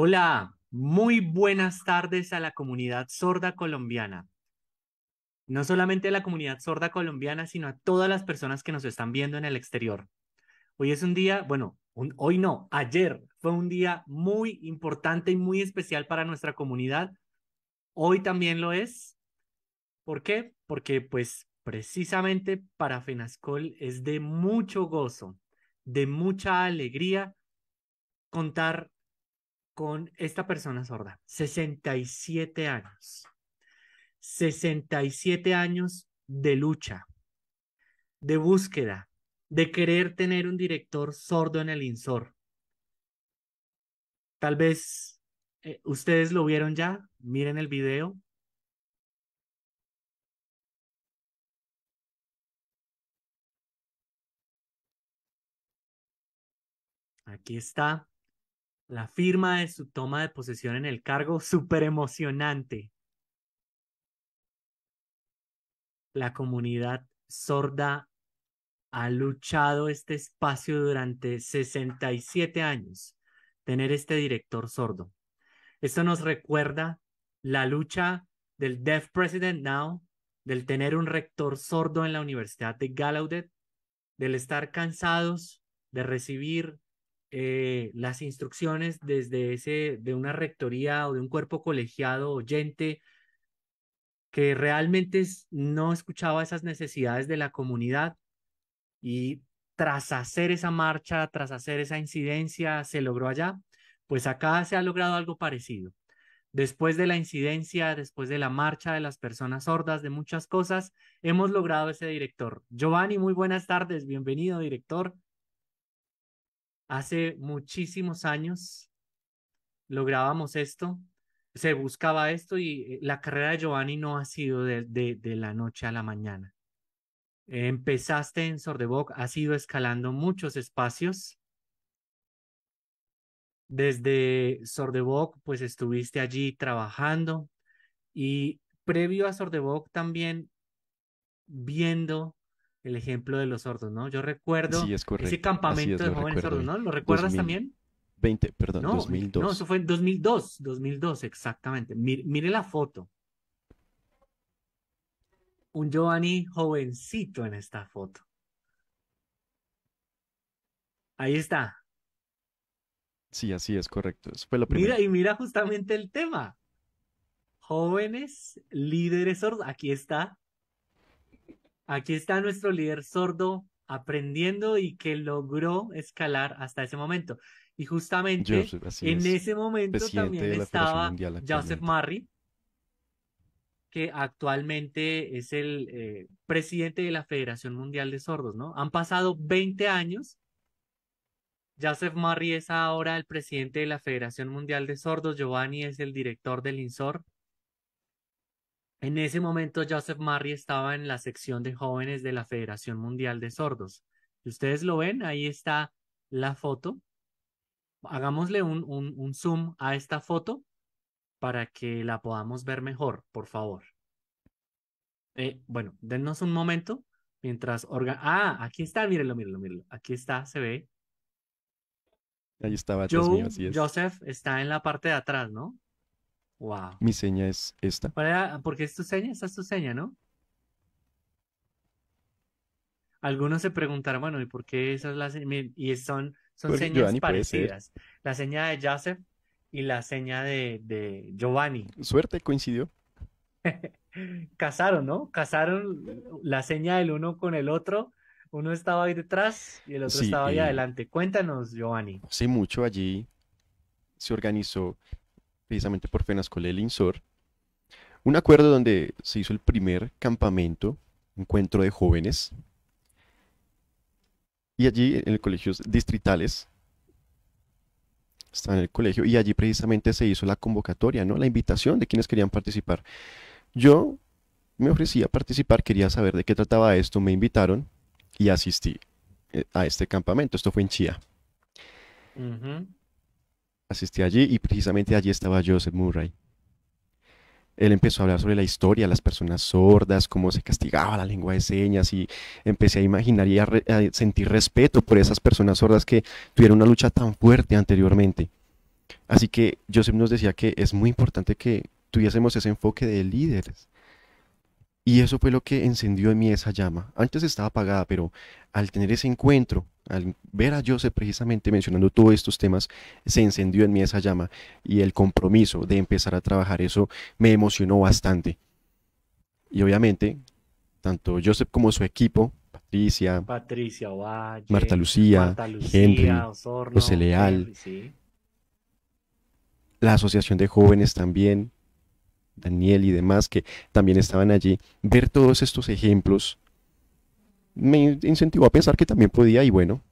Hola, muy buenas tardes a la comunidad sorda colombiana. No solamente a la comunidad sorda colombiana, sino a todas las personas que nos están viendo en el exterior. Hoy es un día, bueno, hoy no, ayer fue un día muy importante y muy especial para nuestra comunidad. Hoy también lo es. ¿Por qué? Porque pues precisamente para FENASCOL es de mucho gozo, de mucha alegría contar con esta persona sorda, 67 años. 67 años de lucha, de búsqueda, de querer tener un director sordo en el INSOR. Tal vez eh, ustedes lo vieron ya, miren el video. Aquí está la firma de su toma de posesión en el cargo, súper emocionante. La comunidad sorda ha luchado este espacio durante 67 años, tener este director sordo. Esto nos recuerda la lucha del Deaf President Now, del tener un rector sordo en la Universidad de Gallaudet, del estar cansados de recibir eh, las instrucciones desde ese, de una rectoría o de un cuerpo colegiado oyente que realmente no escuchaba esas necesidades de la comunidad y tras hacer esa marcha, tras hacer esa incidencia, se logró allá, pues acá se ha logrado algo parecido. Después de la incidencia, después de la marcha de las personas sordas, de muchas cosas, hemos logrado ese director. Giovanni, muy buenas tardes, bienvenido director. Hace muchísimos años lográbamos esto, se buscaba esto y eh, la carrera de Giovanni no ha sido de, de, la noche a la mañana. Empezaste en Sordevoc, has ido escalando muchos espacios. Desde Sordevoc, pues estuviste allí trabajando y previo a Sordevoc también viendo el ejemplo de los sordos, ¿no? Yo recuerdo ese campamento de jóvenes sordos, ¿no? ¿Lo recuerdas también? 20, perdón, no, 2002. No, eso fue en 2002, 2002, exactamente. Mire, la foto. Un Giovanni jovencito en esta foto. Ahí está. Sí, así es, correcto. Eso fue lo primero. Mira, y mira justamente el tema. Jóvenes líderes sordos. Aquí está Aquí está nuestro líder sordo aprendiendo y que logró escalar hasta ese momento. Y justamente en ese momento también estaba Joseph Murray, que actualmente es el eh, presidente de la Federación Mundial de Sordos, ¿no? Han pasado 20 años. Joseph Murray es ahora el presidente de la Federación Mundial de Sordos, Giovanni es el director del INSOR. En ese momento, Joseph Murray estaba en la sección de jóvenes de la Federación Mundial de Sordos. Ustedes lo ven, ahí está la foto. Hagámosle un, un, zoom a esta foto para que la podamos ver mejor, por favor. Eh, bueno, denos un momento mientras orga Ah, aquí está, mírenlo, mírenlo, mírenlo. Aquí está, se ve. Ahí estaba Joe, Joseph está en la parte de atrás, ¿no? Wow. Mi seña es esta. Porque es tu seña, esta es tu seña, ¿no? Algunos se preguntarán, bueno, ¿y por qué esa es la seña? Y son, son señas parecidas. La seña de Joseph y la seña de, de Giovanni. Suerte coincidió. Casaron, ¿no? Casaron la seña del uno con el otro. Uno estaba ahí detrás y el otro estaba ahí eh, adelante. Cuéntanos, Giovanni. Hace mucho allí se organizó precisamente por FENASCOL el INSOR, un acuerdo donde se hizo el primer campamento, encuentro de jóvenes, y allí en el colegio distritales, estaba en el colegio, y allí precisamente se hizo la convocatoria, ¿no? La invitación de quienes querían participar. Yo me ofrecí a participar, quería saber de qué trataba esto, me invitaron y asistí eh, a este campamento. Esto fue en Chía asistí allí y precisamente allí estaba Joseph Murray. Él empezó a hablar sobre la historia, las personas sordas, cómo se castigaba la lengua de señas y empecé a imaginar y a, sentir respeto por esas personas sordas que tuvieron una lucha tan fuerte anteriormente. Así que Joseph nos decía que es muy importante que tuviésemos ese enfoque de líderes. Y eso fue lo que encendió en mí esa llama. Antes estaba apagada, pero al tener ese encuentro, al ver a Joseph precisamente mencionando todos estos temas, se encendió en mí esa llama y el compromiso de empezar a trabajar eso me emocionó bastante. Y obviamente, tanto Joseph como su equipo, Patricia, Patricia Marta Lucía, Henry, José Leal, la Asociación de Jóvenes también, Daniel y demás que también estaban allí, ver todos estos ejemplos me incentivó a pensar que también podía y bueno,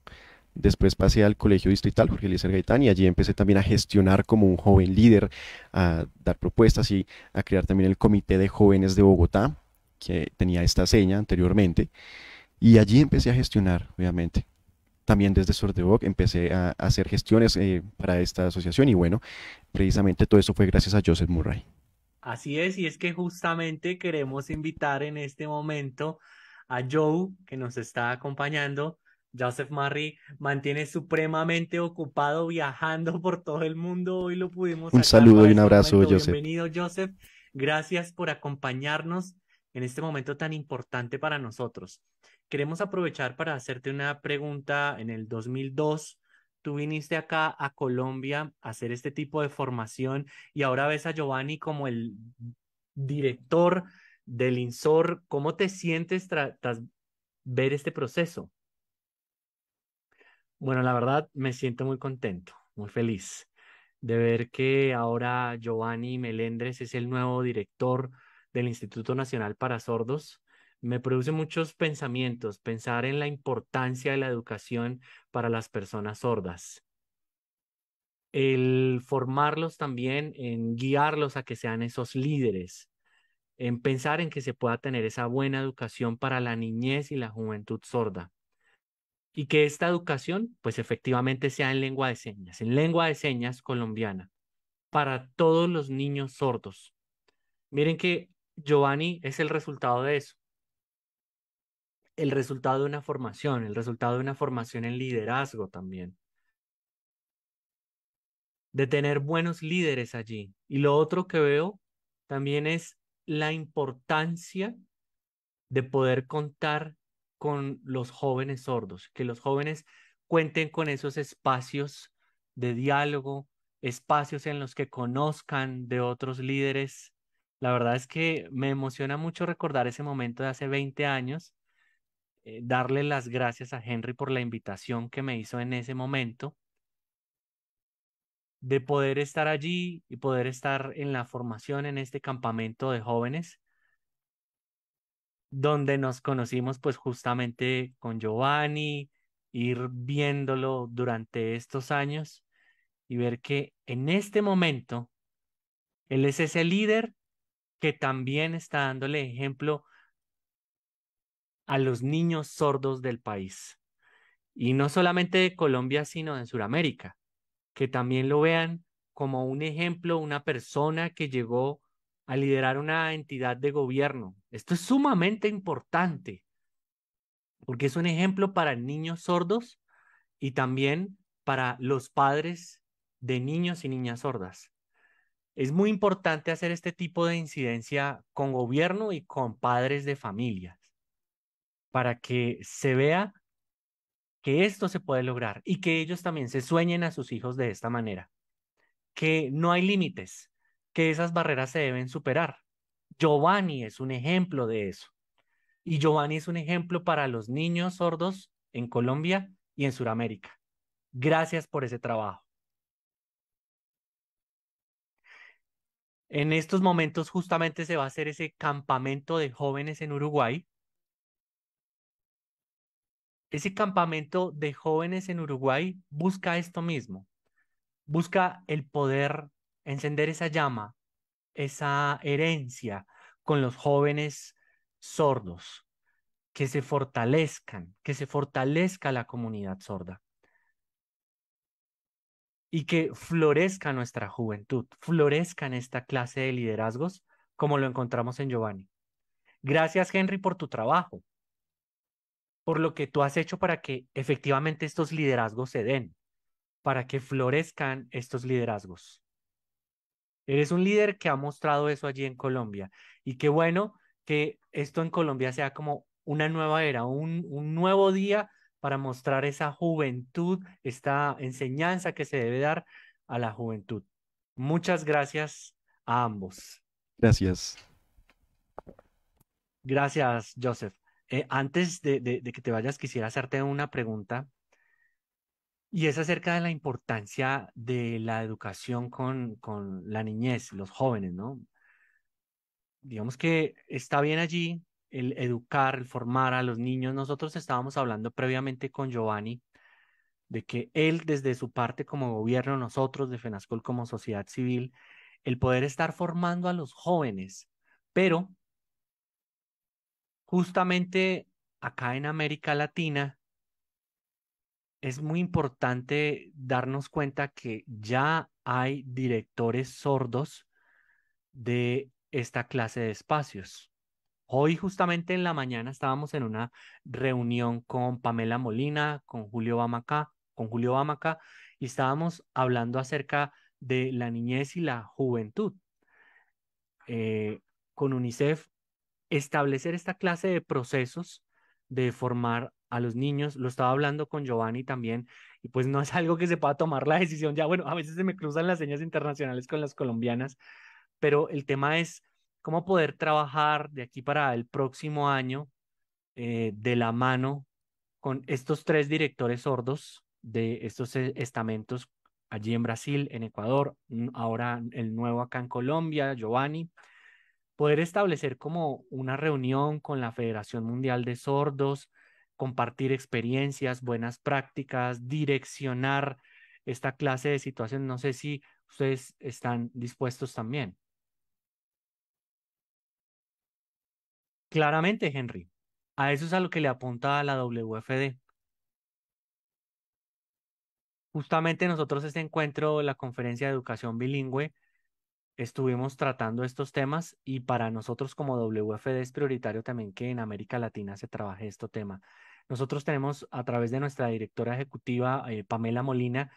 después pasé al colegio distrital Jorge Eliezer Gaitán y allí empecé también a gestionar como un joven líder, a dar propuestas y a crear también el comité de jóvenes de Bogotá, que tenía esta seña anteriormente, y allí empecé a gestionar, obviamente. También desde Sordevoc empecé a, hacer gestiones eh, para esta asociación y bueno, precisamente todo eso fue gracias a Joseph Murray. Así es, y es que justamente queremos invitar en este momento a Joe, que nos está acompañando. Joseph Murray mantiene supremamente ocupado viajando por todo el mundo. Hoy lo pudimos. Un saludo y un este abrazo, Joseph. Bienvenido, Joseph. Gracias por acompañarnos en este momento tan importante para nosotros. Queremos aprovechar para hacerte una pregunta. En el 2002 tú viniste acá a Colombia a hacer este tipo de formación y ahora ves a Giovanni como el director del INSOR. ¿Cómo te sientes tras ver este proceso? Bueno, la verdad me siento muy contento, muy feliz de ver que ahora Giovanni Melendres es el nuevo director del Instituto Nacional para Sordos me produce muchos pensamientos, pensar en la importancia de la educación para las personas sordas. El formarlos también, en guiarlos a que sean esos líderes, en pensar en que se pueda tener esa buena educación para la niñez y la juventud sorda. Y que esta educación, pues efectivamente sea en lengua de señas, en lengua de señas colombiana, para todos los niños sordos. Miren que Giovanni es el resultado de eso el resultado de una formación, el resultado de una formación en liderazgo también. De tener buenos líderes allí. Y lo otro que veo también es la importancia de poder contar con los jóvenes sordos, que los jóvenes cuenten con esos espacios de diálogo, espacios en los que conozcan de otros líderes. La verdad es que me emociona mucho recordar ese momento de hace 20 años eh, darle las gracias a Henry por la invitación que me hizo en ese momento, de poder estar allí y poder estar en la formación en este campamento de jóvenes, donde nos conocimos pues justamente con Giovanni, ir viéndolo durante estos años y ver que en este momento él es ese líder que también está dándole ejemplo a los niños sordos del país. Y no solamente de Colombia, sino de Sudamérica, que también lo vean como un ejemplo, una persona que llegó a liderar una entidad de gobierno. Esto es sumamente importante, porque es un ejemplo para niños sordos y también para los padres de niños y niñas sordas. Es muy importante hacer este tipo de incidencia con gobierno y con padres de familias para que se vea que esto se puede lograr y que ellos también se sueñen a sus hijos de esta manera, que no hay límites, que esas barreras se deben superar. Giovanni es un ejemplo de eso. Y Giovanni es un ejemplo para los niños sordos en Colombia y en Sudamérica. Gracias por ese trabajo. En estos momentos justamente se va a hacer ese campamento de jóvenes en Uruguay ese campamento de jóvenes en Uruguay busca esto mismo, busca el poder encender esa llama, esa herencia con los jóvenes sordos, que se fortalezcan, que se fortalezca la comunidad sorda y que florezca nuestra juventud, florezca en esta clase de liderazgos como lo encontramos en Giovanni. Gracias, Henry, por tu trabajo por lo que tú has hecho para que efectivamente estos liderazgos se den, para que florezcan estos liderazgos. Eres un líder que ha mostrado eso allí en Colombia. Y qué bueno que esto en Colombia sea como una nueva era, un, un nuevo día para mostrar esa juventud, esta enseñanza que se debe dar a la juventud. Muchas gracias a ambos. Gracias. Gracias, Joseph. Eh, antes de, que te vayas, quisiera hacerte una pregunta y es acerca de la importancia de la educación con, con la niñez, los jóvenes, ¿no? Digamos que está bien allí el educar, el formar a los niños. Nosotros estábamos hablando previamente con Giovanni de que él desde su parte como gobierno, nosotros de FENASCOL como sociedad civil, el poder estar formando a los jóvenes, pero justamente acá en América Latina es muy importante darnos cuenta que ya hay directores sordos de esta clase de espacios. Hoy justamente en la mañana estábamos en una reunión con Pamela Molina, con Julio Bamacá, con Julio Bamaca, y estábamos hablando acerca de la niñez y la juventud. Eh, con UNICEF, establecer esta clase de procesos de formar a los niños, lo estaba hablando con Giovanni también, y pues no es algo que se pueda tomar la decisión. Ya, bueno, a veces se me cruzan las señas internacionales con las colombianas, pero el tema es cómo poder trabajar de aquí para el próximo año eh, de la mano con estos tres directores sordos de estos e, estamentos allí en Brasil, en Ecuador, ahora el nuevo acá en Colombia, Giovanni, poder establecer como una reunión con la Federación Mundial de Sordos, compartir experiencias, buenas prácticas, direccionar esta clase de situación. No sé si ustedes están dispuestos también. Claramente, Henry, a eso es a lo que le apunta la WFD. Justamente nosotros este encuentro, la conferencia de educación bilingüe, estuvimos tratando estos temas y para nosotros como WFD es prioritario también que en América Latina se trabaje este tema. Nosotros tenemos a través de nuestra directora ejecutiva, eh, Pamela Molina,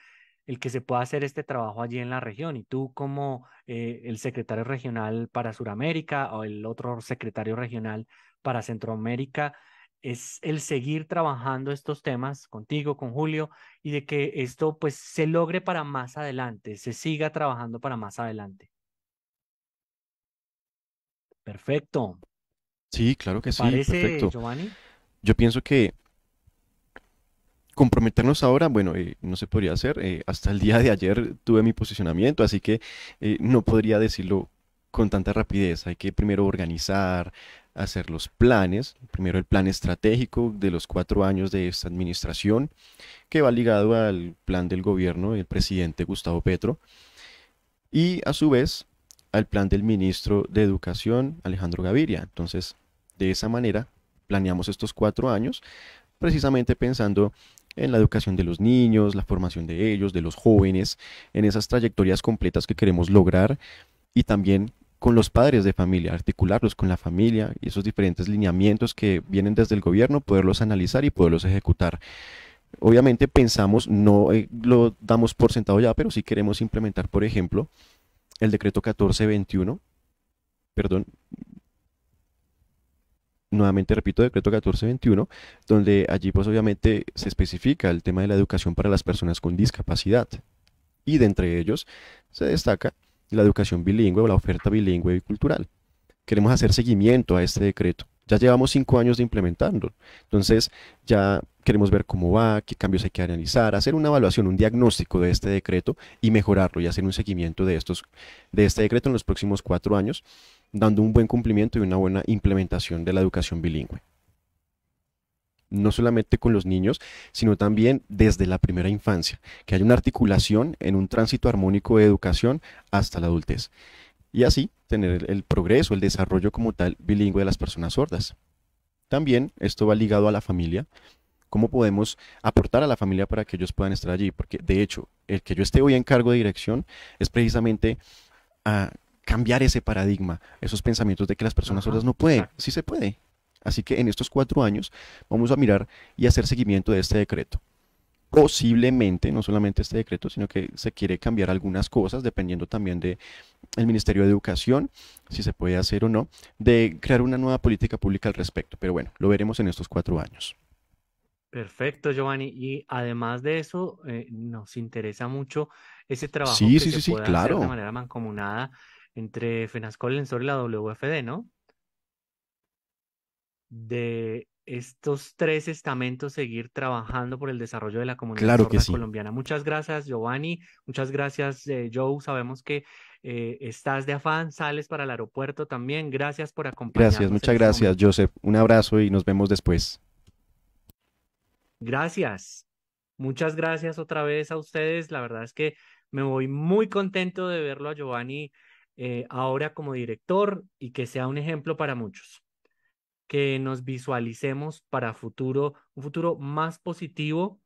el que se pueda hacer este trabajo allí en la región. Y tú como eh, el secretario regional para Sudamérica o el otro secretario regional para Centroamérica, es el seguir trabajando estos temas contigo, con Julio, y de que esto pues se logre para más adelante, se siga trabajando para más adelante. Perfecto. Sí, claro que sí. ¿Parece, perfecto. Giovanni? Yo pienso que comprometernos ahora, bueno, eh, no se podría hacer. Eh, hasta el día de ayer tuve mi posicionamiento, así que eh, no podría decirlo con tanta rapidez. Hay que primero organizar, hacer los planes. Primero el plan estratégico de los cuatro años de esta administración, que va ligado al plan del gobierno del presidente Gustavo Petro. Y a su vez al plan del ministro de Educación, Alejandro Gaviria. Entonces, de esa manera, planeamos estos cuatro años, precisamente pensando en la educación de los niños, la formación de ellos, de los jóvenes, en esas trayectorias completas que queremos lograr y también con los padres de familia, articularlos con la familia y esos diferentes lineamientos que vienen desde el gobierno, poderlos analizar y poderlos ejecutar. Obviamente pensamos, no eh, lo damos por sentado ya, pero si queremos implementar, por ejemplo, el decreto 1421, perdón, nuevamente repito, decreto 1421, donde allí pues obviamente se especifica el tema de la educación para las personas con discapacidad. Y de entre ellos se destaca la educación bilingüe o la oferta bilingüe y cultural. Queremos hacer seguimiento a este decreto. Ya llevamos cinco años de implementarlo. Entonces ya queremos ver cómo va, qué cambios hay que analizar, hacer una evaluación, un diagnóstico de este decreto y mejorarlo y hacer un seguimiento de, estos, de este decreto en los próximos cuatro años, dando un buen cumplimiento y una buena implementación de la educación bilingüe no solamente con los niños, sino también desde la primera infancia, que haya una articulación en un tránsito armónico de educación hasta la adultez. Y así tener el progreso, el desarrollo como tal bilingüe de las personas sordas. También esto va ligado a la familia, cómo podemos aportar a la familia para que ellos puedan estar allí, porque de hecho, el que yo esté hoy en cargo de dirección es precisamente a cambiar ese paradigma, esos pensamientos de que las personas sordas no pueden, sí se puede, Así que en estos cuatro años vamos a mirar y hacer seguimiento de este decreto. posiblemente, no solamente este decreto, sino que se quiere cambiar algunas cosas, dependiendo también de el Ministerio de Educación, si se puede hacer o no, de crear una nueva política pública al respecto. Pero bueno, lo veremos en estos cuatro años. Perfecto, Giovanni. Y además de eso, eh, nos interesa mucho ese trabajo que se puede hacer de manera mancomunada entre FENASCOL, el y la WFD, ¿no? De estos tres estamentos seguir trabajando por el desarrollo de la comunidad colombiana. Muchas gracias, Giovanni. Muchas gracias, eh, Joe. Sabemos que eh, estás de afán, sales para el aeropuerto también. Gracias por acompañarnos. Gracias, muchas este gracias, Joseph. Un abrazo y nos vemos después. Gracias. Muchas gracias otra vez a ustedes. La verdad es que me voy muy contento de verlo a Giovanni eh, ahora como director y que sea un ejemplo para muchos. Que nos visualicemos para futuro, un futuro más positivo,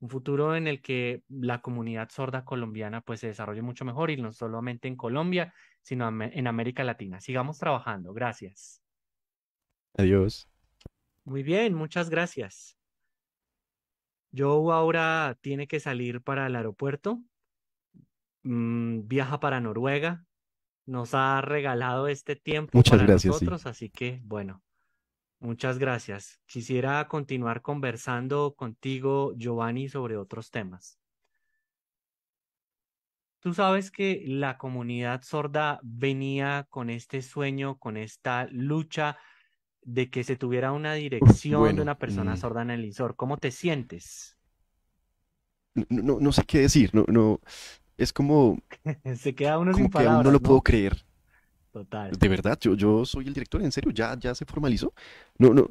un futuro en el que la comunidad sorda colombiana pues se desarrolle mucho mejor y no solamente en Colombia, sino en América Latina. Sigamos trabajando. Gracias. Adiós. Muy bien, muchas gracias. Joe ahora tiene que salir para el aeropuerto, mm, viaja para Noruega, nos ha regalado este tiempo muchas para gracias, nosotros, así que bueno, muchas gracias. Quisiera continuar conversando contigo, Giovanni, sobre otros temas. Tú sabes que la comunidad sorda venía con este sueño, con esta lucha de que se tuviera una dirección de una persona mm. sorda en el INSOR. ¿Cómo te sientes? No, no, sé qué decir, no, no, es como... se queda uno sin que no lo puedo creer. Total. De verdad, yo, yo soy el director, en serio, ya, ya se formalizó. No, no,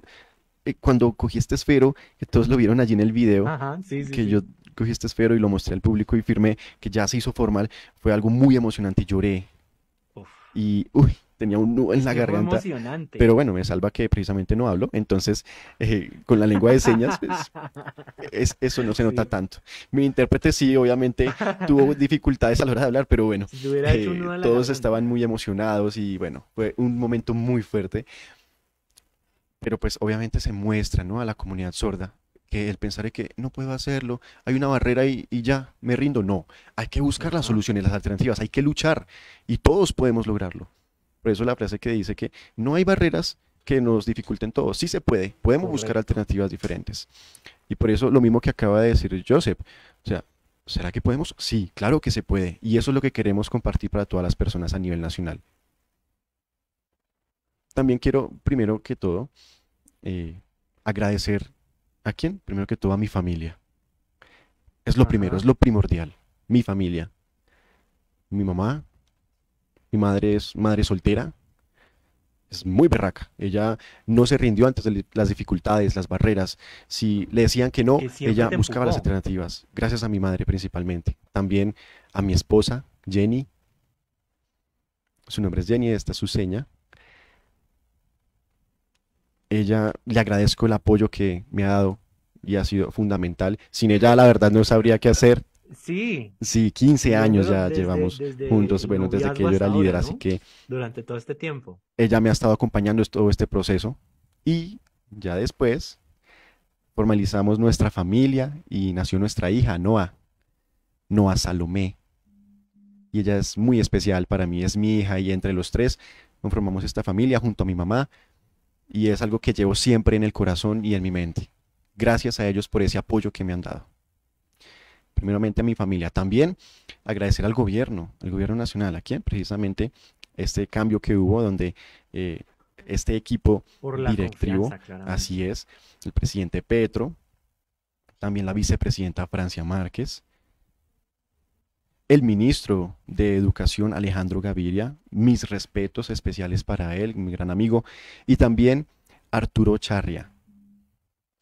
eh, cuando cogí este esfero, que todos lo vieron allí en el video, que yo cogí este esfero y lo mostré al público y firmé que ya se hizo formal, fue algo muy emocionante y lloré. Y, uy, tenía un nudo en la garganta. emocionante. Pero bueno, me salva que precisamente no hablo, entonces eh, con la lengua de señas, pues, es, eso no se nota tanto. Mi intérprete sí, obviamente, tuvo dificultades a la hora de hablar, pero bueno, eh, todos estaban muy emocionados y bueno, fue un momento muy fuerte. Pero pues obviamente se muestra ¿no? a la comunidad sorda que el pensar que no puedo hacerlo, hay una barrera y, y ya, me rindo. No, hay que buscar las soluciones, las alternativas, hay que luchar y todos podemos lograrlo. Por eso la frase que dice que no hay barreras que nos dificulten todo. Sí se puede, podemos buscar alternativas diferentes. Y por eso lo mismo que acaba de decir Joseph, o sea, ¿será que podemos? Sí, claro que se puede. Y eso es lo que queremos compartir para todas las personas a nivel nacional. También quiero, primero que todo, eh, agradecer a quién? Primero que todo a mi familia. Es lo primero, es lo primordial. Mi familia. Mi mamá, mi madre es madre soltera, es muy berraca. Ella no se rindió ante las dificultades, las barreras. Si le decían que no, ella buscaba las alternativas. Gracias a mi madre principalmente. También a mi esposa, Jenny. Su nombre es Jenny, esta es su seña. Ella le agradezco el apoyo que me ha dado y ha sido fundamental. Sin ella, la verdad, no sabría qué hacer. Sí. Sí, 15 años ya llevamos juntos, bueno, desde que yo era líder, así que... Durante todo este tiempo. Ella me ha estado acompañando todo este proceso y ya después formalizamos nuestra familia y nació nuestra hija, Noah, Noah Salomé. Y ella es muy especial para mí, es mi hija y entre los tres formamos esta familia junto a mi mamá y es algo que llevo siempre en el corazón y en mi mente. Gracias a ellos por ese apoyo que me han dado primeramente a mi familia. También agradecer al gobierno, al gobierno nacional, aquí precisamente este cambio que hubo donde eh, este equipo directivo, así es, el presidente Petro, también la vicepresidenta Francia Márquez, el ministro de Educación Alejandro Gaviria, mis respetos especiales para él, mi gran amigo, y también Arturo Charria,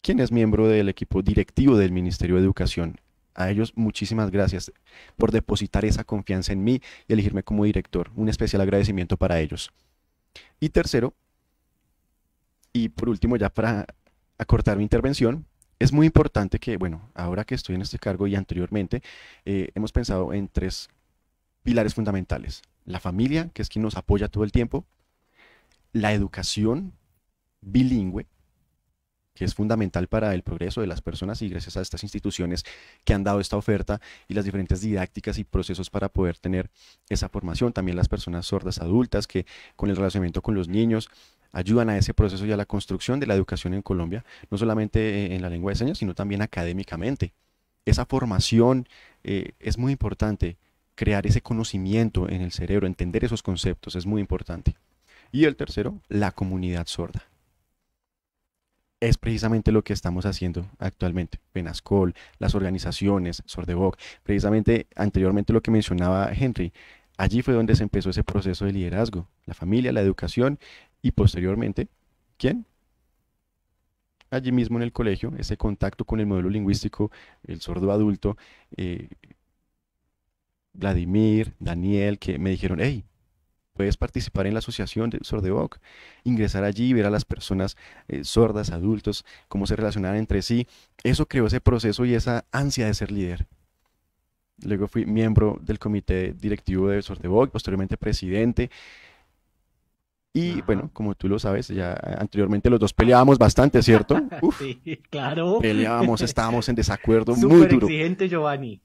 quien es miembro del equipo directivo del Ministerio de Educación a ellos muchísimas gracias por depositar esa confianza en mí y elegirme como director. Un especial agradecimiento para ellos. Y tercero, y por último ya para acortar mi intervención, es muy importante que, bueno, ahora que estoy en este cargo y anteriormente, eh, hemos pensado en tres pilares fundamentales. La familia, que es quien nos apoya todo el tiempo. La educación bilingüe, que es fundamental para el progreso de las personas y gracias a estas instituciones que han dado esta oferta y las diferentes didácticas y procesos para poder tener esa formación. También las personas sordas adultas que con el relacionamiento con los niños ayudan a ese proceso y a la construcción de la educación en Colombia, no solamente eh, en la lengua de señas, sino también académicamente. Esa formación eh, es muy importante, crear ese conocimiento en el cerebro, entender esos conceptos es muy importante. Y el tercero, la comunidad sorda es precisamente lo que estamos haciendo actualmente. Penascol, las organizaciones, Sordevoc, precisamente anteriormente lo que mencionaba Henry, allí fue donde se empezó ese proceso de liderazgo, la familia, la educación y posteriormente, ¿quién? Allí mismo en el colegio, ese contacto con el modelo lingüístico, el sordo adulto, eh, Vladimir, Daniel, que me dijeron, hey, puedes participar en la asociación de Sordevoc, ingresar allí y ver a las personas eh, sordas, adultos, cómo se relacionan entre sí. Eso creó ese proceso y esa ansia de ser líder. Luego fui miembro del comité directivo de Sordevoc, posteriormente presidente. Y bueno, como tú lo sabes, ya anteriormente los dos peleábamos bastante, ¿cierto? sí, claro. Peleábamos, estábamos en desacuerdo muy duro. exigente, Giovanni.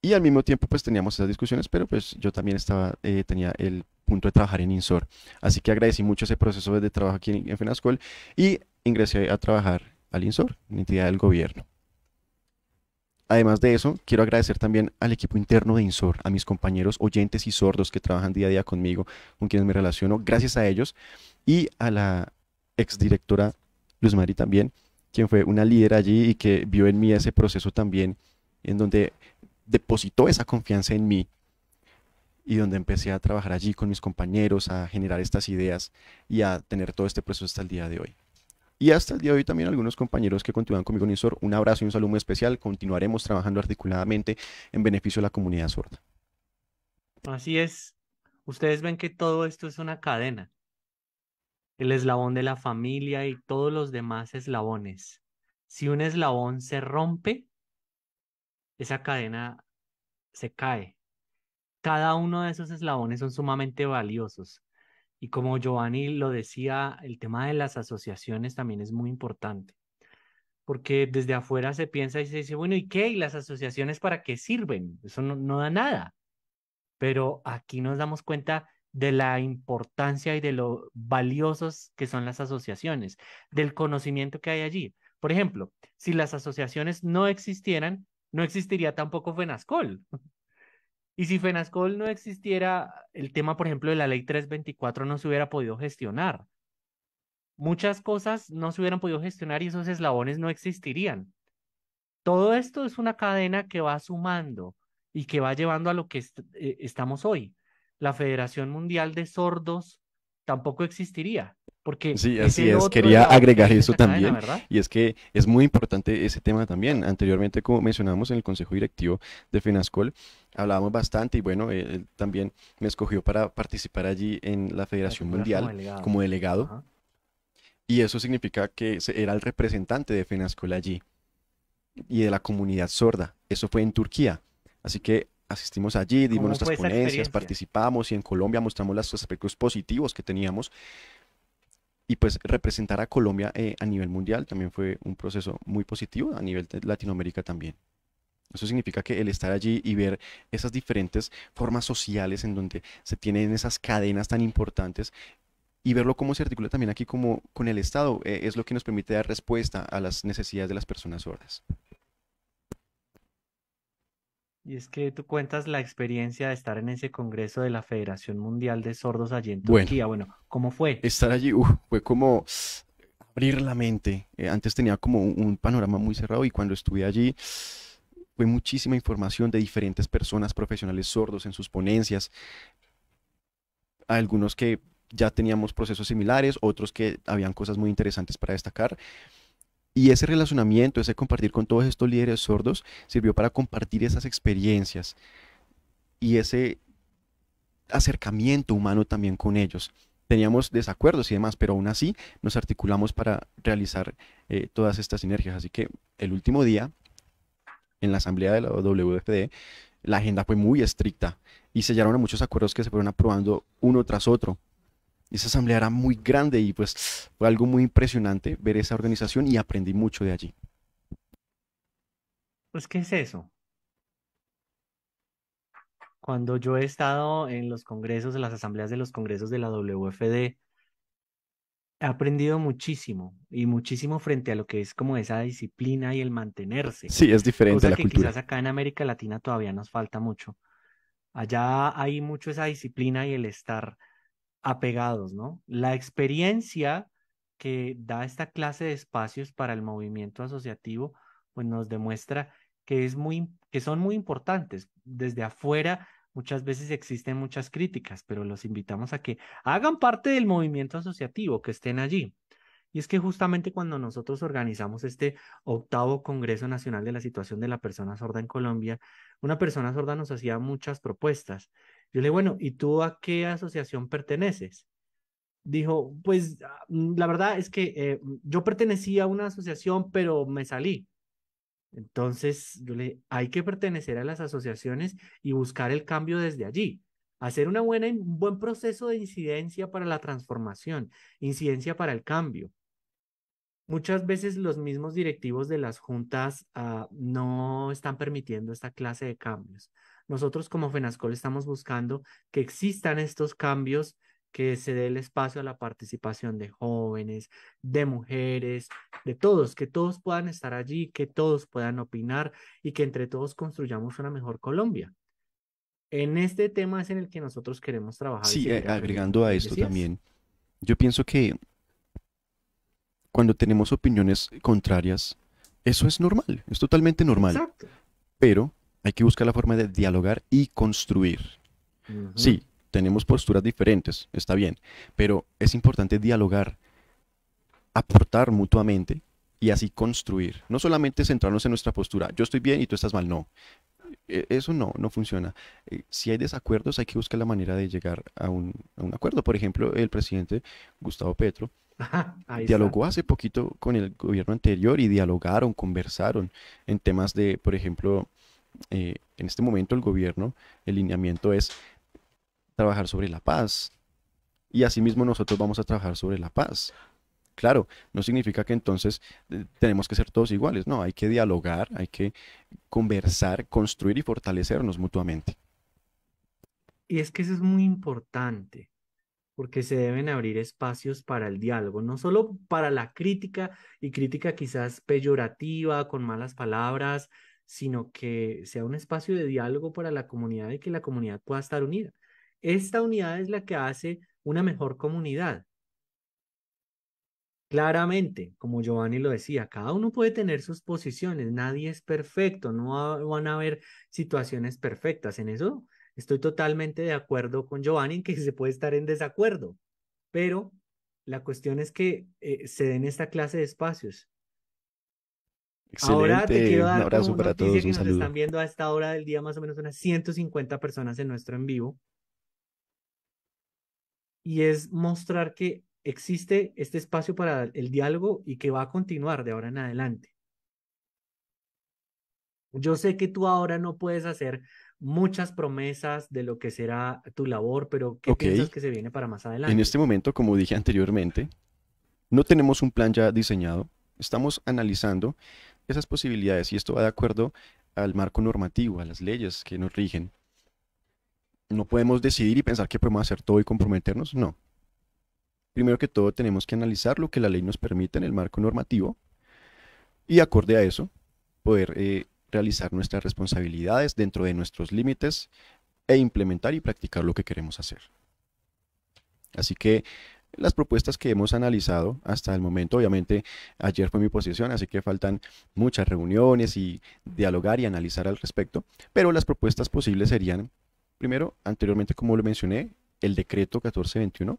Y al mismo tiempo pues teníamos esas discusiones, pero pues yo también estaba, eh, tenía el punto de trabajar en INSOR. Así que agradecí mucho ese proceso de trabajo aquí en, FENASCOL y ingresé a trabajar al INSOR, entidad del gobierno. Además de eso, quiero agradecer también al equipo interno de INSOR, a mis compañeros oyentes y sordos que trabajan día a día conmigo, con quienes me relaciono, gracias a ellos, y a la exdirectora Luz Mari también, quien fue una líder allí y que vio en mí ese proceso también, en donde depositó esa confianza en mí y donde empecé a trabajar allí con mis compañeros, a generar estas ideas y a tener todo este proceso hasta el día de hoy. Y hasta el día de hoy también algunos compañeros que continúan conmigo en INSOR, un abrazo y un saludo muy especial. Continuaremos trabajando articuladamente en beneficio de la comunidad sorda. Así es. Ustedes ven que todo esto es una cadena. El eslabón de la familia y todos los demás eslabones. Si un eslabón se rompe, esa cadena se cae. Cada uno de esos eslabones son sumamente valiosos. Y como Giovanni lo decía, el tema de las asociaciones también es muy importante. Porque desde afuera se piensa y se dice, bueno, ¿y qué? ¿Y las asociaciones para qué sirven? Eso no, no da nada. Pero aquí nos damos cuenta de la importancia y de lo valiosos que son las asociaciones, del conocimiento que hay allí. Por ejemplo, si las asociaciones no existieran, no existiría tampoco FENASCOL. Y si FENASCOL no existiera, el tema, por ejemplo, de la ley 324 no se hubiera podido gestionar. Muchas cosas no se hubieran podido gestionar y esos eslabones no existirían. Todo esto es una cadena que va sumando y que va llevando a lo que eh, estamos hoy. La Federación Mundial de Sordos tampoco existiría. Porque sí, así es. Quería agregar eso también. y es que es muy importante ese tema también. Anteriormente, como mencionamos en el Consejo Directivo de FENASCOL, hablábamos bastante y bueno, él, también me escogió para participar allí en la Federación Mundial como delegado. Y eso significa que era el representante de FENASCOL allí y de la comunidad sorda. Eso fue en Turquía. Así que asistimos allí, dimos nuestras ponencias, participamos y en Colombia mostramos los aspectos positivos que teníamos y pues representar a Colombia eh, a nivel mundial también fue un proceso muy positivo, a nivel de Latinoamérica también. Eso significa que el estar allí y ver esas diferentes formas sociales en donde se tienen esas cadenas tan importantes y verlo cómo se articula también aquí como con el Estado eh, es lo que nos permite dar respuesta a las necesidades de las personas sordas. Y es que tú cuentas la experiencia de estar en ese congreso de la Federación Mundial de Sordos allí en Turquía. Bueno, ¿cómo fue? Estar allí fue como abrir la mente. Eh, antes tenía como un, panorama muy cerrado y cuando estuve allí fue muchísima información de diferentes personas profesionales sordos en sus ponencias. Algunos que ya teníamos procesos similares, otros que habían cosas muy interesantes para destacar. Y ese relacionamiento, ese compartir con todos estos líderes sordos, sirvió para compartir esas experiencias y ese acercamiento humano también con ellos. Teníamos desacuerdos y demás, pero aún así nos articulamos para realizar eh, todas estas sinergias. Así que el último día, en la asamblea de la WFD, la agenda fue muy estricta y sellaron muchos acuerdos que se fueron aprobando uno tras otro. Esa asamblea era muy grande y pues fue algo muy impresionante ver esa organización y aprendí mucho de allí. Pues, ¿qué es eso? Cuando yo he estado en los congresos, en las asambleas de los congresos de la WFD, he aprendido muchísimo y muchísimo frente a lo que es como esa disciplina y el mantenerse. Sí, es diferente cosa la que cultura. quizás acá en América Latina todavía nos falta mucho. Allá hay mucho esa disciplina y el estar apegados, ¿no? La experiencia que da esta clase de espacios para el movimiento asociativo, pues nos demuestra que, es muy, que son muy importantes. Desde afuera muchas veces existen muchas críticas, pero los invitamos a que hagan parte del movimiento asociativo, que estén allí. Y es que justamente cuando nosotros organizamos este octavo Congreso Nacional de la Situación de la Persona Sorda en Colombia, una persona sorda nos hacía muchas propuestas yo le digo, bueno, ¿y tú a qué asociación perteneces? Dijo, pues ah, mm, la verdad es que eh, yo pertenecía a una asociación, pero me salí. Entonces, yo le hay que pertenecer a las asociaciones y buscar el cambio desde allí. Hacer una buena, un buen proceso de incidencia para la transformación, incidencia para el cambio. Muchas veces los mismos directivos de las juntas ah, no están permitiendo esta clase de cambios nosotros como FENASCOL estamos buscando que existan estos cambios, que se dé el espacio a la participación de jóvenes, de mujeres, de todos, que todos puedan estar allí, que todos puedan opinar y que entre todos construyamos una mejor Colombia. En este tema es en el que nosotros queremos trabajar. Sí, eh, agregando a esto también, yo pienso que cuando tenemos opiniones contrarias, eso es normal, es totalmente normal. Exacto. Pero hay que buscar la forma de dialogar y construir. Sí, tenemos posturas diferentes, está bien, pero es importante dialogar, aportar mutuamente y así construir. No solamente centrarnos en nuestra postura, yo estoy bien y tú estás mal, no. E, eso no, no funciona. Eh, si hay desacuerdos, hay que buscar la manera de llegar a un, acuerdo. Por ejemplo, el presidente Gustavo Petro dialogó hace poquito con el gobierno anterior y dialogaron, conversaron en temas de, por ejemplo, eh, en este momento el gobierno, el lineamiento es trabajar sobre la paz. Y asimismo nosotros vamos a trabajar sobre la paz. Claro, no significa que entonces eh, tenemos que ser todos iguales, no, hay que dialogar, hay que conversar, construir y fortalecernos mutuamente. Y es que eso es muy importante, porque se deben abrir espacios para el diálogo, no solo para la crítica y crítica quizás peyorativa, con malas palabras, sino que sea un espacio de diálogo para la comunidad y que la comunidad pueda estar unida. Esta unidad es la que hace una mejor comunidad. Claramente, como Giovanni lo decía, cada uno puede tener sus posiciones, nadie es perfecto, no van a haber situaciones perfectas. En eso estoy totalmente de acuerdo con Giovanni en que se puede estar en desacuerdo, pero la cuestión es que eh, se den esta clase de espacios Ahora te quiero dar un abrazo para todos, que nos están viendo a esta hora del día, más o menos unas 150 personas en nuestro en vivo. Y es mostrar que existe este espacio para el diálogo y que va a continuar de ahora en adelante. Yo sé que tú ahora no puedes hacer muchas promesas de lo que será tu labor, pero ¿qué piensas que se viene para más adelante? En este momento, como dije anteriormente, no tenemos un plan ya diseñado. Estamos analizando esas posibilidades y esto va de acuerdo al marco normativo, a las leyes que nos rigen. No podemos decidir y pensar que podemos hacer todo y comprometernos, no. Primero que todo tenemos que analizar lo que la ley nos permite en el marco normativo y acorde a eso poder eh, realizar nuestras responsabilidades dentro de nuestros límites e implementar y practicar lo que queremos hacer. Así que las propuestas que hemos analizado hasta el momento. Obviamente ayer fue mi posición, así que faltan muchas reuniones y dialogar y analizar al respecto. Pero las propuestas posibles serían, primero, anteriormente como lo mencioné, el decreto 1421.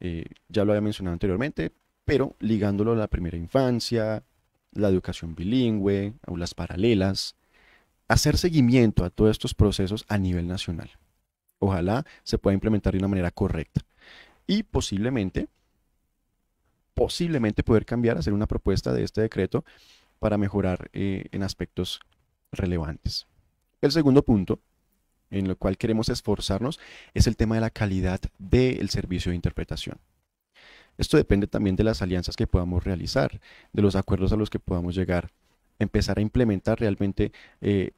Eh, ya lo había mencionado anteriormente, pero ligándolo a la primera infancia, la educación bilingüe, aulas paralelas, hacer seguimiento a todos estos procesos a nivel nacional. Ojalá se pueda implementar de una manera correcta y posiblemente, posiblemente poder cambiar, hacer una propuesta de este decreto para mejorar eh, en aspectos relevantes. El segundo punto en lo cual queremos esforzarnos es el tema de la calidad del servicio de interpretación. Esto depende también de las alianzas que podamos realizar, de los acuerdos a los que podamos llegar, empezar a implementar realmente eh,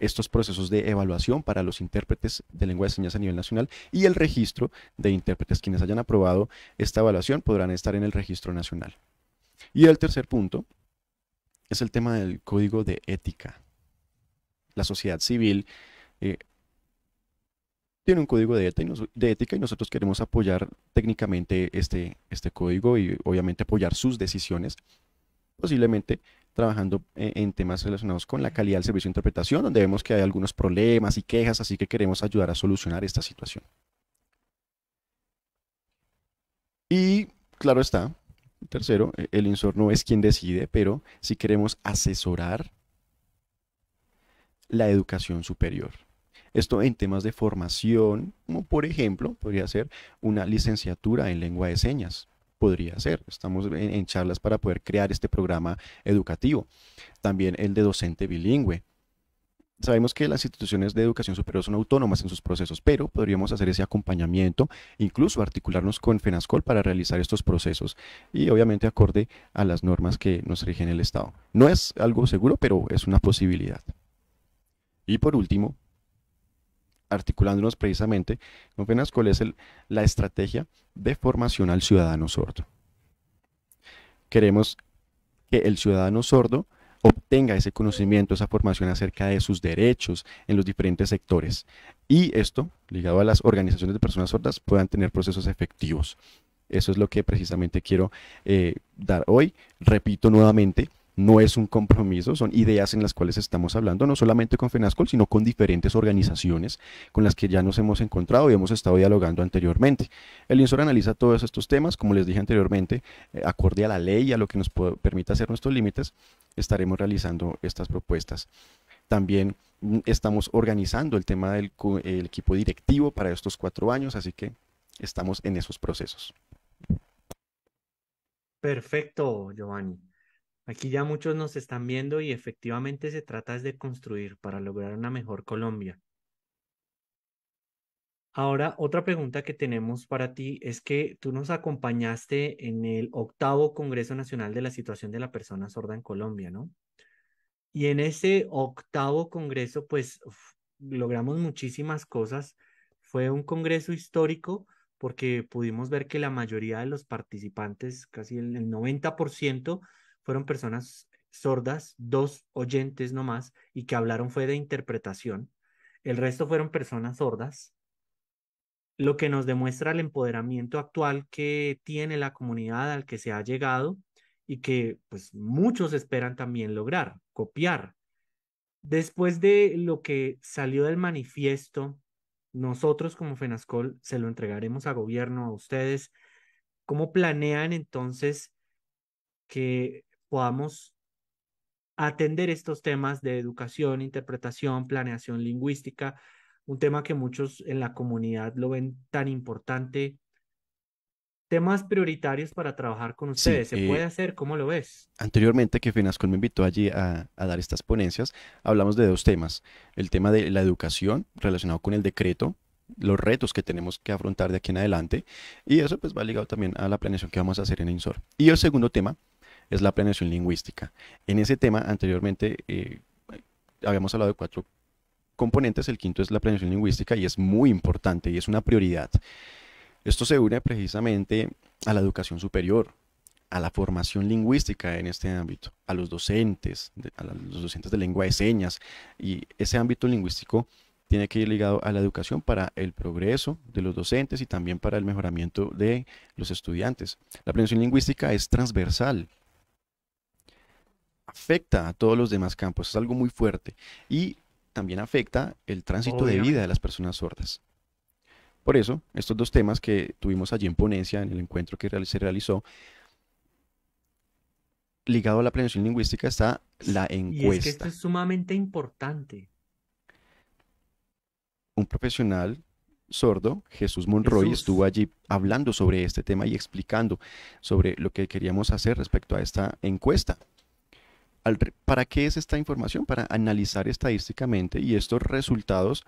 estos procesos de evaluación para los intérpretes de lengua de señas a nivel nacional y el registro de intérpretes. Quienes hayan aprobado esta evaluación podrán estar en el registro nacional. Y el tercer punto es el tema del código de ética. La sociedad civil eh, tiene un código de, ética y nosotros queremos apoyar técnicamente este, este código y obviamente apoyar sus decisiones, posiblemente trabajando e, en, temas relacionados con la calidad del servicio de interpretación, donde vemos que hay algunos problemas y quejas, así que queremos ayudar a solucionar esta situación. Y claro está, tercero, e, el INSOR no es quien decide, pero si queremos asesorar la educación superior. Esto en temas de formación, como por ejemplo, podría ser una licenciatura en lengua de señas. Podría ser. Estamos en, charlas para poder crear este programa educativo. También el de docente bilingüe. Sabemos que las instituciones de educación superior son autónomas en sus procesos, pero podríamos hacer ese acompañamiento, incluso articularnos con FENASCOL para realizar estos procesos y obviamente acorde a las normas que nos rigen el Estado. No es algo seguro, pero es una posibilidad. Y por último, articulándonos precisamente con FENASCOL es la estrategia de formación al ciudadano sordo. Queremos que el ciudadano sordo obtenga ese conocimiento, esa formación acerca de sus derechos en los diferentes sectores. Y esto, ligado a las organizaciones de personas sordas, puedan tener procesos efectivos. Eso es lo que precisamente quiero eh, dar hoy. Repito nuevamente, no es un compromiso, son ideas en las cuales estamos hablando, no solamente con FENASCOL, sino con diferentes organizaciones con las que ya nos hemos encontrado y hemos estado dialogando anteriormente. El INSOR analiza todos estos temas, como les dije anteriormente, eh, acorde a la ley y a lo que nos permita hacer nuestros límites, estaremos realizando estas propuestas. También mm, estamos organizando el tema del equipo directivo para estos cuatro años, así que estamos en esos procesos. Perfecto, Giovanni. Aquí ya muchos nos están viendo y efectivamente se trata de construir para lograr una mejor Colombia. Ahora, otra pregunta que tenemos para ti es que tú nos acompañaste en el octavo Congreso Nacional de la Situación de la Persona Sorda en Colombia, ¿no? Y en ese octavo Congreso, pues logramos muchísimas cosas. Fue un Congreso histórico porque pudimos ver que la mayoría de los participantes, casi el 90%, fueron personas sordas, dos oyentes nomás, y que hablaron fue de interpretación. El resto fueron personas sordas, lo que nos demuestra el empoderamiento actual que tiene la comunidad al que se ha llegado y que pues muchos esperan también lograr, copiar. Después de lo que salió del manifiesto, nosotros como FENASCOL se lo entregaremos a gobierno, a ustedes. ¿Cómo planean entonces que podamos atender estos temas de educación, interpretación, planeación lingüística, un tema que muchos en la comunidad lo ven tan importante. Temas prioritarios para trabajar con ustedes. ¿Se puede eh, hacer? ¿Cómo lo ves? Anteriormente que FENASCOL me invitó allí a, a, dar estas ponencias, hablamos de dos temas. El tema de la educación relacionado con el decreto, los retos que tenemos que afrontar de aquí en adelante, y eso pues va ligado también a la planeación que vamos a hacer en INSOR. Y el segundo tema es la planeación lingüística. En ese tema, anteriormente, eh, habíamos hablado de cuatro componentes, el quinto es la planeación lingüística y es muy importante y es una prioridad. Esto se une precisamente a la educación superior, a la formación lingüística en este ámbito, a los docentes, a los docentes de lengua de señas y ese ámbito lingüístico tiene que ir ligado a la educación para el progreso de los docentes y también para el mejoramiento de los estudiantes. La planeación lingüística es transversal, afecta a todos los demás campos, es algo muy fuerte y también afecta el tránsito de vida de las personas sordas. Por eso, estos dos temas que tuvimos allí en ponencia, en el encuentro que se realizó, ligado a la planeación lingüística está la encuesta. Y es que esto es sumamente importante. Un profesional sordo, Jesús Monroy, estuvo allí hablando sobre este tema y explicando sobre lo que queríamos hacer respecto a esta encuesta. ¿Para qué es esta información? Para analizar estadísticamente y estos resultados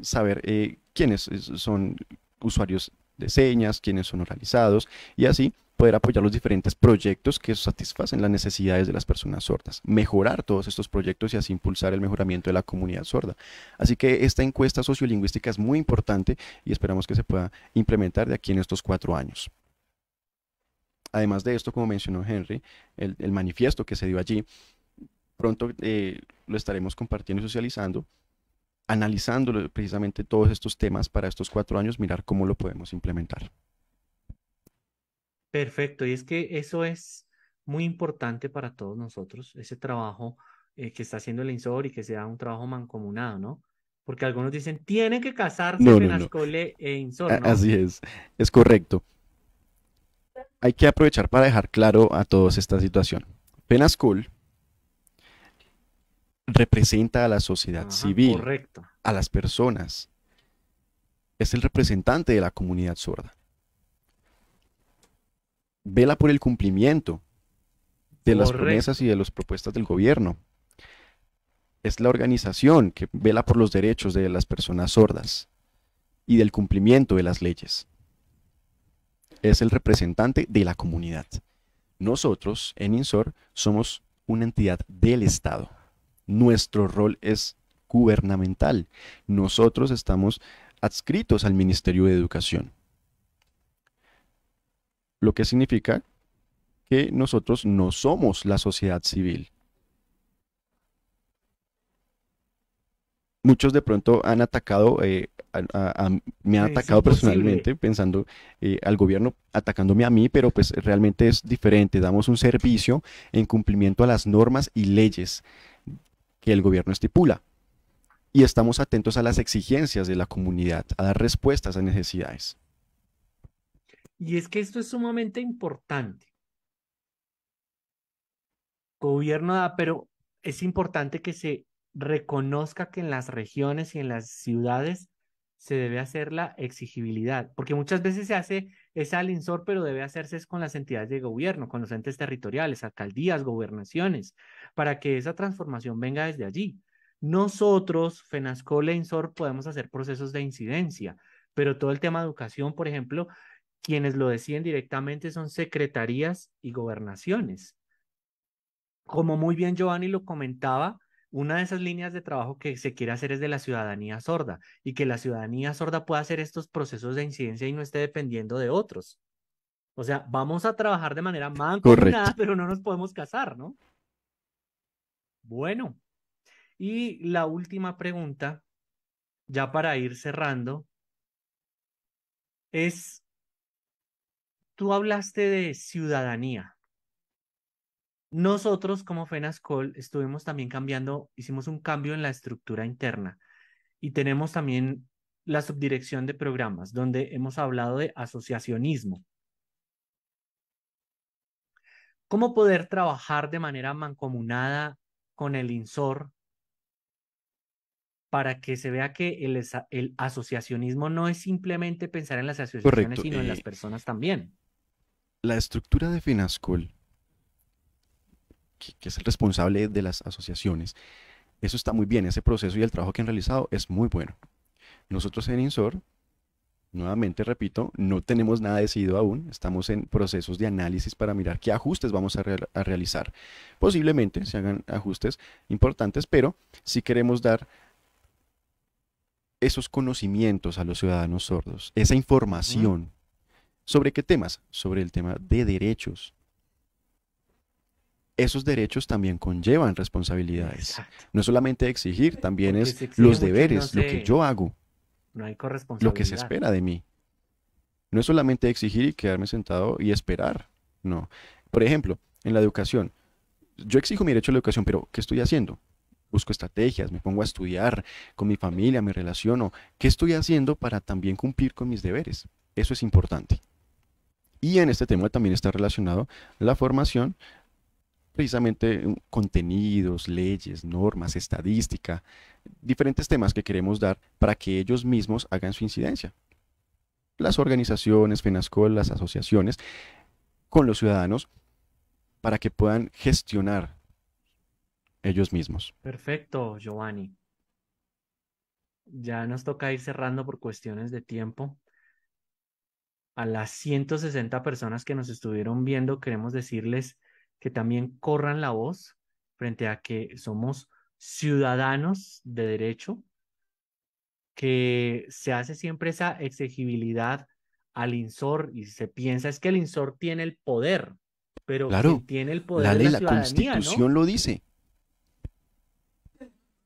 saber eh, quiénes son usuarios de señas, quiénes son oralizados y así poder apoyar los diferentes proyectos que satisfacen las necesidades de las personas sordas, mejorar todos estos proyectos y así impulsar el mejoramiento de la comunidad sorda. Así que esta encuesta sociolingüística es muy importante y esperamos que se pueda implementar de aquí en estos cuatro años. Además de esto, como mencionó Henry, el, manifiesto que se dio allí, pronto eh, lo estaremos compartiendo y socializando analizando precisamente todos estos temas para estos cuatro años, mirar cómo lo podemos implementar. Perfecto, y es que eso es muy importante para todos nosotros, ese trabajo eh, que está haciendo el INSOR y que sea un trabajo mancomunado, ¿no? Porque algunos dicen, tiene que casarse no, e INSOR, ¿no? Así es, es correcto. Hay que aprovechar para dejar claro a todos esta situación. Penascol representa a la sociedad civil, a las personas. Es el representante de la comunidad sorda. Vela por el cumplimiento de las promesas y de las propuestas del gobierno. Es la organización que vela por los derechos de las personas sordas y del cumplimiento de las leyes. Es el representante de la comunidad. Nosotros, en INSOR, somos una entidad del Estado nuestro rol es gubernamental. Nosotros estamos adscritos al Ministerio de Educación. Lo que significa que nosotros no somos la sociedad civil. Muchos de pronto han atacado, eh, me han atacado personalmente pensando eh, al gobierno atacándome a mí, pero pues realmente es diferente. Damos un servicio en cumplimiento a las normas y leyes que el gobierno estipula. Y estamos atentos a las exigencias de la comunidad, a dar respuestas a necesidades. Y es que esto es sumamente importante. Gobierno da, pero es importante que se reconozca que en las regiones y en las ciudades se debe hacer la exigibilidad, porque muchas veces se hace esa al INSOR, pero debe hacerse es con las entidades de gobierno, con los entes territoriales, alcaldías, gobernaciones, para que esa transformación venga desde allí. Nosotros, FENASCOL e INSOR, podemos hacer procesos de incidencia, pero todo el tema de educación, por ejemplo, quienes lo deciden directamente son secretarías y gobernaciones. Como muy bien Giovanni lo comentaba, una de esas líneas de trabajo que se quiere hacer es de la ciudadanía sorda y que la ciudadanía sorda pueda hacer estos procesos de incidencia y no esté dependiendo de otros. O sea, vamos a trabajar de manera mancomunada, pero no nos podemos casar, ¿no? Bueno, y la última pregunta, ya para ir cerrando, es, tú hablaste de ciudadanía. Nosotros como FENASCOL estuvimos también cambiando, hicimos un cambio en la estructura interna y tenemos también la subdirección de programas donde hemos hablado de asociacionismo. ¿Cómo poder trabajar de manera mancomunada con el INSOR para que se vea que el, el asociacionismo no es simplemente pensar en las asociaciones, sino en las eh, personas también? La estructura de FENASCOL que, es el responsable de las asociaciones, eso está muy bien, ese proceso y el trabajo que han realizado es muy bueno. Nosotros en INSOR, nuevamente repito, no tenemos nada decidido aún, estamos en procesos de análisis para mirar qué ajustes vamos a, a realizar. Posiblemente se hagan ajustes importantes, pero si queremos dar esos conocimientos a los ciudadanos sordos, esa información. ¿Sobre qué temas? Sobre el tema de derechos, esos derechos también conllevan responsabilidades. No es solamente exigir, también es los deberes, lo que yo hago. No hay Lo que se espera de mí. No es solamente exigir y quedarme sentado y esperar. No. Por ejemplo, en la educación, yo exijo mi derecho a la educación, pero ¿qué estoy haciendo? Busco estrategias, me pongo a estudiar con mi familia, me relaciono. ¿Qué estoy haciendo para también cumplir con mis deberes? Eso es importante. Y en este tema también está relacionado la formación precisamente mm, contenidos, leyes, normas, estadística, diferentes temas que queremos dar para que ellos mismos hagan su incidencia. Las organizaciones, FENASCOL, las asociaciones, con los ciudadanos, para que puedan gestionar ellos mismos. Perfecto, Giovanni. ya nos toca ir cerrando por cuestiones de tiempo. A las 160 personas que nos estuvieron viendo, queremos decirles que también corran la voz frente a que somos ciudadanos de derecho, que se hace siempre esa exigibilidad al INSOR y se piensa es que el INSOR tiene el poder, pero claro, tiene el poder la ley, la, la Constitución lo dice.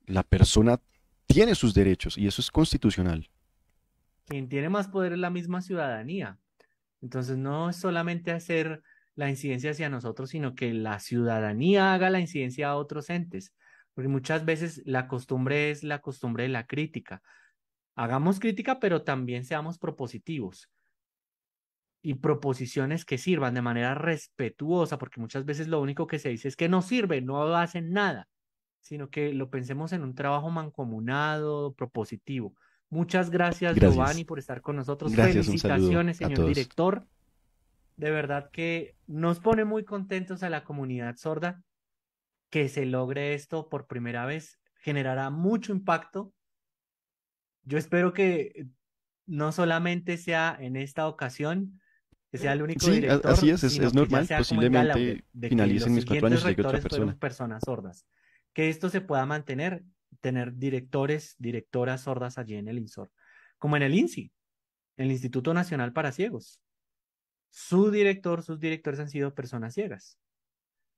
La persona tiene sus derechos y eso es constitucional. Quien tiene más poder es la misma ciudadanía. Entonces no es solamente hacer la incidencia hacia nosotros, sino que la ciudadanía haga la incidencia a otros entes, porque muchas veces la costumbre es la costumbre de la crítica. Hagamos crítica, pero también seamos propositivos y proposiciones que sirvan de manera respetuosa, porque muchas veces lo único que se dice es que no sirve, no hacen nada, sino que lo pensemos en un trabajo mancomunado, propositivo. Muchas gracias, Giovanni, por estar con nosotros. Felicitaciones, señor director. De verdad que nos pone muy contentos a la comunidad sorda que se logre esto por primera vez. Generará mucho impacto. Yo espero que no solamente sea en esta ocasión, que sea el único sí, así es, es, normal, posiblemente finalicen mis cuatro años y otra persona. personas sordas. Que esto se pueda mantener, tener directores, directoras sordas allí en el INSOR, como en el INSI, el Instituto Nacional para Ciegos. Su director, sus directores han sido personas ciegas.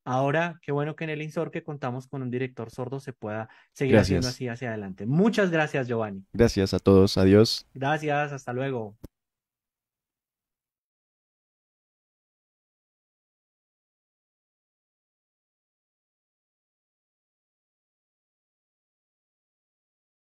Ahora, qué bueno que en el INSOR que contamos con un director sordo se pueda seguir haciendo así hacia adelante. Muchas gracias, Giovanni. Gracias a todos. Adiós. Gracias. Hasta luego.